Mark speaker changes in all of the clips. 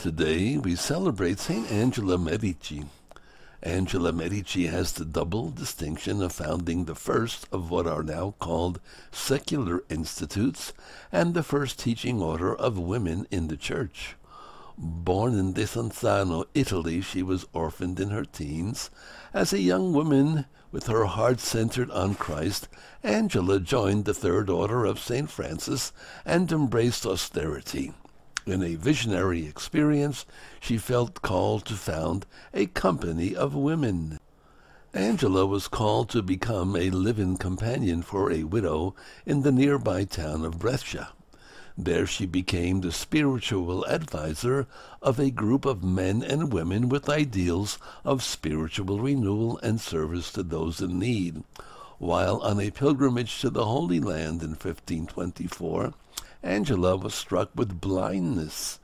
Speaker 1: Today we celebrate Saint Angela Merici. Angela Merici has the double distinction of founding the first of what are now called secular institutes and the first teaching order of women in the church. Born in Desenzano, Italy, she was orphaned in her teens. As a young woman, with her heart centered on Christ, Angela joined the Third Order of St. Francis and embraced austerity. In a visionary experience, she felt called to found a company of women. Angela was called to become a live-in companion for a widow in the nearby town of Brescia. There she became the spiritual adviser of a group of men and women with ideals of spiritual renewal and service to those in need. While on a pilgrimage to the Holy Land in 1524, Angela was struck with blindness.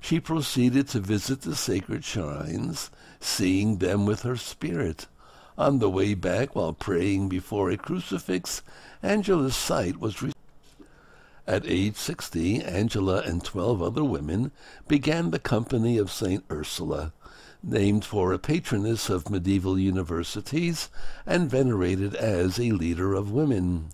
Speaker 1: She proceeded to visit the sacred shrines, seeing them with her spirit. On the way back, while praying before a crucifix, Angela's sight was restored. At age 60, Angela and 12 other women began the Company of St. Ursula, named for a patroness of medieval universities and venerated as a leader of women.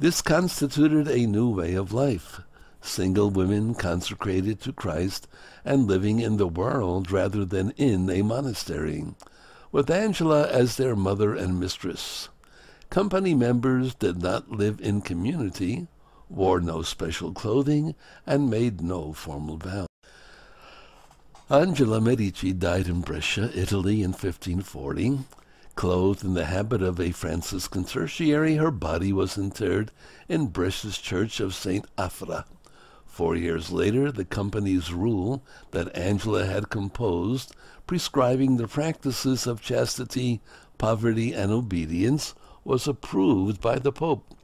Speaker 1: This constituted a new way of life single women consecrated to Christ and living in the world rather than in a monastery, with Angela as their mother and mistress. Company members did not live in community, wore no special clothing, and made no formal vows. Angela Merici died in Brescia, Italy in 1540. Clothed in the habit of a Franciscan tertiary, her body was interred in Brescia's church of St. Afra. Four years later, the company's rule that Angela had composed, prescribing the practices of chastity, poverty, and obedience, was approved by the Pope.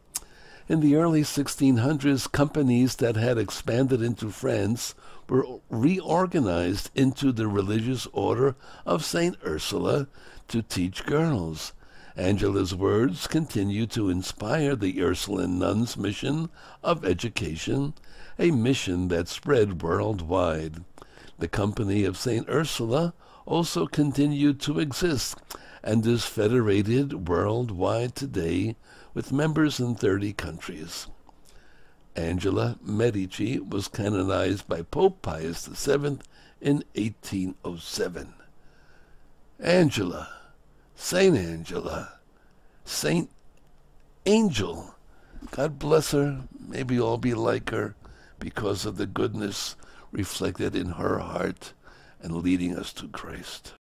Speaker 1: In the early 1600s, companies that had expanded into France were reorganized into the religious order of St. Ursula to teach girls. Angela's words continue to inspire the Ursuline nuns' mission of education, a mission that spread worldwide. The Company of St. Ursula also continued to exist and is federated worldwide today with members in 30 countries. Angela Merici was canonized by Pope Pius VII in 1807. Angela, Saint Angela, Saint Angel, God bless her. Maybe all be like her because of the goodness reflected in her heart and leading us to Christ.